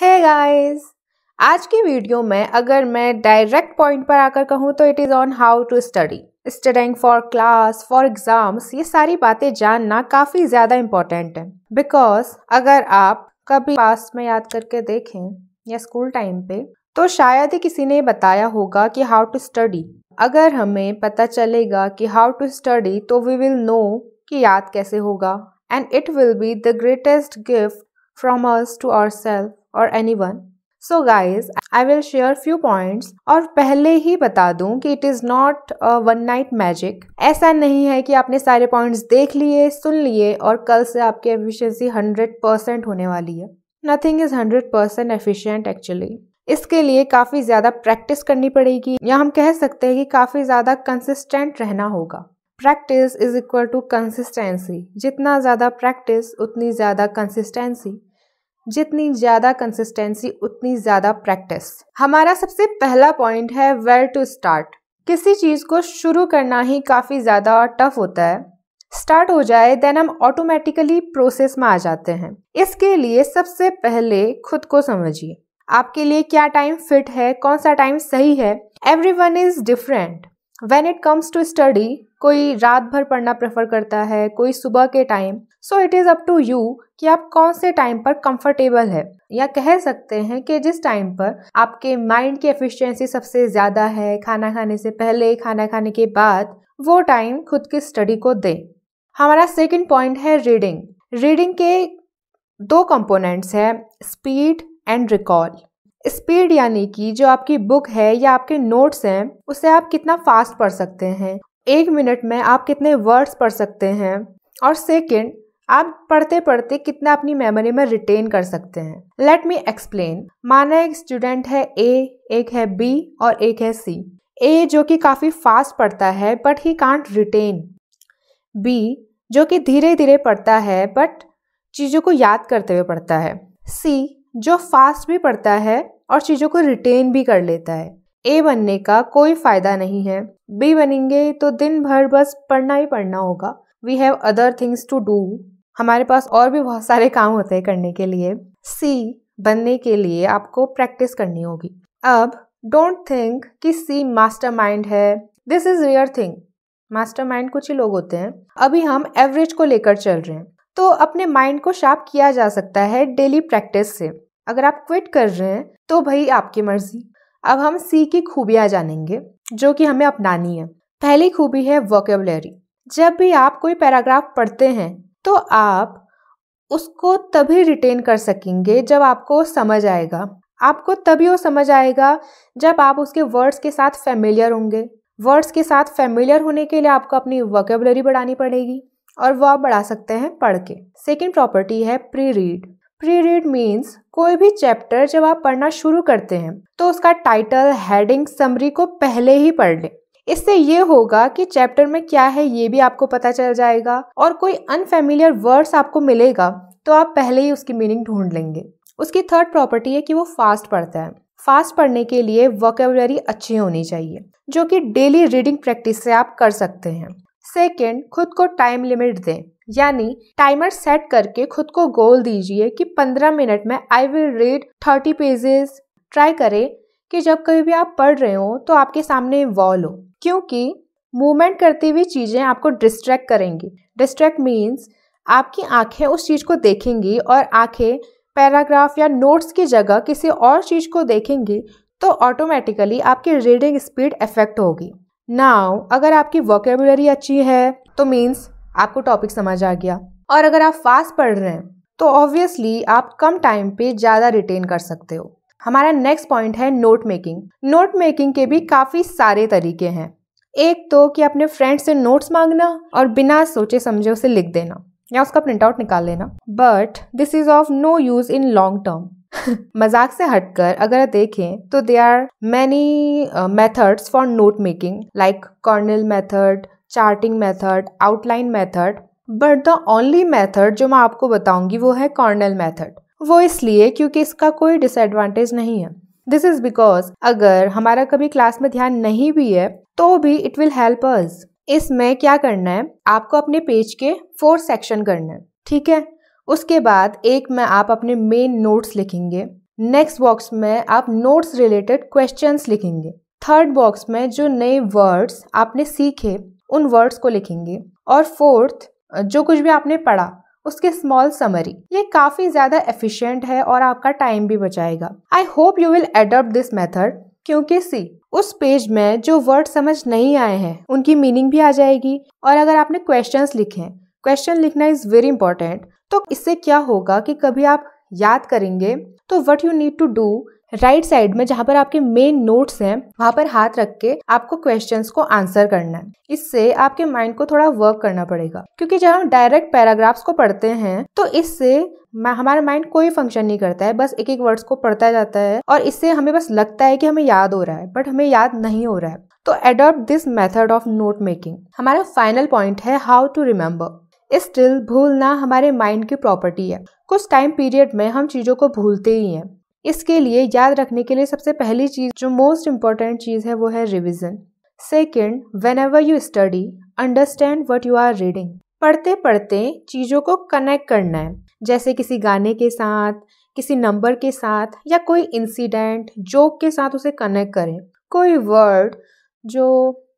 Hey guys आज की video में अगर मैं डायरेक्ट पॉइंट पर आकर कहूँ तो it is on how to study studying for class for exams ये सारी बातें जानना काफ़ी ज़्यादा इम्पोर्टेंट है. बिकॉज़ अगर आप कभी पास में याद करके देखें या स्कूल टाइम पे तो शायद ही किसी ने बताया होगा कि हाउ टू स्टडी अगर हमें पता चलेगा कि हाउ टू स्टडी तो वी विल नो कि याद कैसे होगा. And it will be the greatest gift from us to our self और anyone so guys I will share few points और पहले ही बता दूँ कि it is not one night magic ऐसा नहीं है कि आपने सारे पॉइंट्स देख लिए, सुन लिए और कल से आपकी एफिशिएंसी हंड्रेड परसेंट होने वाली है. Nothing is hundred percent efficient actually इसके लिए काफ़ी ज़्यादा प्रैक्टिस करनी पड़ेगी. या हम कह सकते हैं कि काफ़ी ज़्यादा कंसिस्टेंट रहना होगा. Practice is equal to consistency जितना ज़्यादा प्रैक्टिस उतनी ज़्यादा कंसिस्टेंसी जितनी ज़्यादा कंसिस्टेंसी उतनी ज़्यादा प्रैक्टिस हमारा सबसे पहला पॉइंट है वेयर टू स्टार्ट किसी चीज़ को शुरू करना ही काफ़ी ज़्यादा टफ होता है. स्टार्ट हो जाए देन हम ऑटोमेटिकली प्रोसेस में आ जाते हैं. इसके लिए सबसे पहले खुद को समझिए. आपके लिए क्या टाइम फिट है? कौन सा टाइम सही है? Everyone is different when it comes to study कोई रात भर पढ़ना प्रेफर करता है, कोई सुबह के time so it is up to you कि आप कौन से टाइम पर कंफर्टेबल है। या कह सकते हैं कि जिस टाइम पर आपके माइंड की एफिशिएंसी सबसे ज़्यादा है, खाना खाने से पहले, खाना खाने के बाद, वो टाइम खुद की स्टडी को दें। हमारा सेकेंड पॉइंट है रीडिंग रीडिंग के दो कंपोनेंट्स हैं स्पीड एंड रिकॉल स्पीड यानी कि जो आपकी बुक है या आपके नोट्स हैं, उसे आप कितना फास्ट पढ़ सकते हैं एक मिनट में आप कितने वर्ड्स पढ़ सकते हैं और सेकंड आप पढ़ते पढ़ते कितना अपनी मेमोरी में रिटेन कर सकते हैं। लेट मी एक्सप्लेन माना एक स्टूडेंट है ए एक है बी और एक है सी ए जो कि काफ़ी फास्ट पढ़ता है but he can't retain B जो कि धीरे धीरे पढ़ता है बट चीज़ों को याद करते हुए पढ़ता है। सी जो फास्ट भी पढ़ता है और चीज़ों को रिटेन भी कर लेता है। ए बनने का कोई फ़ायदा नहीं है। बी बनेंगे तो दिन भर बस पढ़ना ही पढ़ना होगा। We have other things to do हमारे पास और भी बहुत सारे काम होते हैं करने के लिए। सी बनने के लिए आपको प्रैक्टिस करनी होगी। अब डोंट थिंक कि सी मास्टर माइंड है। This is rare thing mastermind कुछ ही लोग होते हैं। अभी हम एवरेज को लेकर चल रहे हैं। तो अपने माइंड को शार्प किया जा सकता है डेली प्रैक्टिस से। अगर आप क्विट कर रहे हैं तो भाई आपकी मर्ज़ी। अब हम सी की खूबियाँ जानेंगे, जो कि हमें अपनानी है। पहली खूबी है वोकेबलरी जब भी आप कोई पैराग्राफ पढ़ते हैं तो आप उसको तभी रिटेन कर सकेंगे जब आपको समझ आएगा। आपको तभी वो समझ आएगा जब आप उसके वर्ड्स के साथ फेमिलियर होंगे। वर्ड्स के साथ फेमिलियर होने के लिए आपको अपनी वोकेबलरी बढ़ानी पड़ेगी और वो आप बढ़ा सकते हैं पढ़ के। सेकेंड प्रॉपर्टी है pre read pre read means कोई भी चैप्टर जब आप पढ़ना शुरू करते हैं तो उसका टाइटल हेडिंग समरी को पहले ही पढ़ लें। इससे ये होगा कि चैप्टर में क्या है ये भी आपको पता चल जाएगा और कोई अनफेमिलियर वर्ड्स आपको मिलेगा तो आप पहले ही उसकी मीनिंग ढूंढ लेंगे। उसकी थर्ड प्रॉपर्टी है कि वो फास्ट पढ़ता है। फास्ट पढ़ने के लिए वोकेबलरी अच्छी होनी चाहिए, जो कि डेली रीडिंग प्रैक्टिस से आप कर सकते हैं। सेकेंड खुद को टाइम लिमिट दें। यानी टाइमर सेट करके खुद को गोल दीजिए कि 15 मिनट में I will read 30 pages try करें कि जब कभी भी आप पढ़ रहे हो तो आपके सामने वॉल हो, क्योंकि मूवमेंट करती हुई चीज़ें आपको डिस्ट्रैक्ट करेंगी। डिस्ट्रैक्ट मीन्स आपकी आँखें उस चीज़ को देखेंगी और आँखें पैराग्राफ या नोट्स की जगह किसी और चीज़ को देखेंगी तो ऑटोमेटिकली आपकी रीडिंग स्पीड इफ़ेक्ट होगी। नाउ अगर आपकी वोकेबुलरी अच्छी है तो मीन्स आपको टॉपिक समझ आ गया। और अगर आप फास्ट पढ़ रहे हैं तो ऑब्वियसली आप कम टाइम पे ज़्यादा रिटेन कर सकते हो। हमारा नेक्स्ट पॉइंट है नोट मेकिंग नोट मेकिंग के भी काफ़ी सारे तरीके हैं। एक तो कि अपने फ्रेंड से नोट्स मांगना और बिना सोचे समझे उसे लिख देना, या उसका प्रिंट आउट निकाल लेना। But this is of no use in long term मज़ाक से हटकर अगर देखें तो they are many methods for note making like Cornell method charting method outline method but the only method जो मैं आपको बताऊँगी वो है कॉर्नल मेथड वो इसलिए क्योंकि इसका कोई डिसएडवांटेज नहीं है. दिस इज़ बिकॉज़ अगर हमारा कभी क्लास में ध्यान नहीं भी है तो भी इट विल हेल्प अस इसमें क्या करना है? आपको अपने पेज के फोर सेक्शन करना है. ठीक है? उसके बाद एक में आप अपने मेन नोट्स लिखेंगे. नेक्स्ट बॉक्स में आप नोट्स रिलेटेड क्वेश्चंस लिखेंगे. थर्ड बॉक्स में जो नए वर्ड्स आपने सीखे उन वर्ड्स को लिखेंगे। और फोर्थ जो कुछ भी आपने पढ़ा, उसके स्मॉल समरी ये काफ़ी ज़्यादा एफिशिएंट है और आपका टाइम भी बचाएगा। I hope you will adopt this method क्योंकि सी उस पेज में जो वर्ड समझ नहीं आए हैं, उनकी मीनिंग भी आ जाएगी। और अगर आपने क्वेश्चंस लिखे हैं क्वेश्चन लिखना इज़ वेरी इंपॉर्टेंट तो इससे क्या होगा कि कभी आप याद करेंगे तो what you need to do right side में जहाँ पर आपके मेन नोट्स हैं, वहाँ पर हाथ रख के आपको क्वेश्चंस को आंसर करना है। इससे आपके माइंड को थोड़ा वर्क करना पड़ेगा। क्योंकि जब हम डायरेक्ट पैराग्राफ्स को पढ़ते हैं तो इससे हमारा माइंड कोई फ़ंक्शन नहीं करता है, बस एक एक वर्ड्स को पढ़ता जाता है और इससे हमें बस लगता है कि हमें याद हो रहा है बट हमें याद नहीं हो रहा है। तो adopt this method of note making हमारा फाइनल पॉइंट है हाउ टू रिमेम्बर स्टिल भूलना हमारे माइंड की प्रॉपर्टी है। कुछ टाइम पीरियड में हम चीज़ों को भूलते ही हैं। इसके लिए याद रखने के लिए सबसे पहली चीज़, जो मोस्ट इम्पोर्टेंट चीज़ है, वो है revision second whenever you study understand what you are reading पढ़ते पढ़ते चीज़ों को कनेक्ट करना है, जैसे किसी गाने के साथ, किसी नंबर के साथ, या कोई इंसिडेंट जोक के साथ उसे कनेक्ट करें. कोई वर्ड जो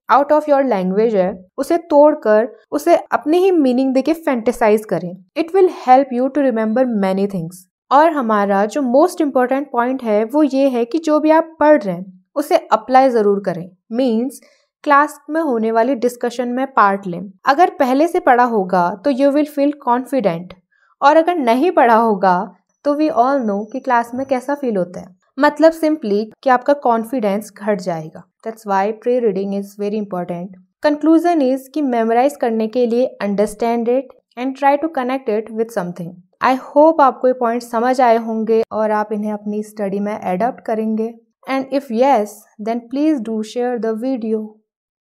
आउट ऑफ़ योर लैंग्वेज है, उसे तोड़कर, उसे अपनी ही मीनिंग देके फैंटेसाइज करें. It will help you to remember many things और हमारा जो मोस्ट इंपॉर्टेंट पॉइंट है, वो ये है कि जो भी आप पढ़ रहे हैं, उसे अप्लाई ज़रूर करें। मीन्स क्लास में होने वाली डिस्कशन में पार्ट लें। अगर पहले से पढ़ा होगा तो यू विल फील कॉन्फिडेंट और अगर नहीं पढ़ा होगा तो वी ऑल नो कि क्लास में कैसा फील होता है। मतलब सिंपली कि आपका कॉन्फिडेंस घट जाएगा। That's why pre reading is very important conclusion is कि मेमोराइज करने के लिए understand it and try to connect it with something I hope आपको ये पॉइंट समझ आए होंगे और आप इन्हें अपनी स्टडी में एडप्ट करेंगे। And if yes then please do share the video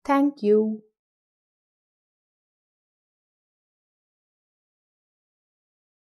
thank you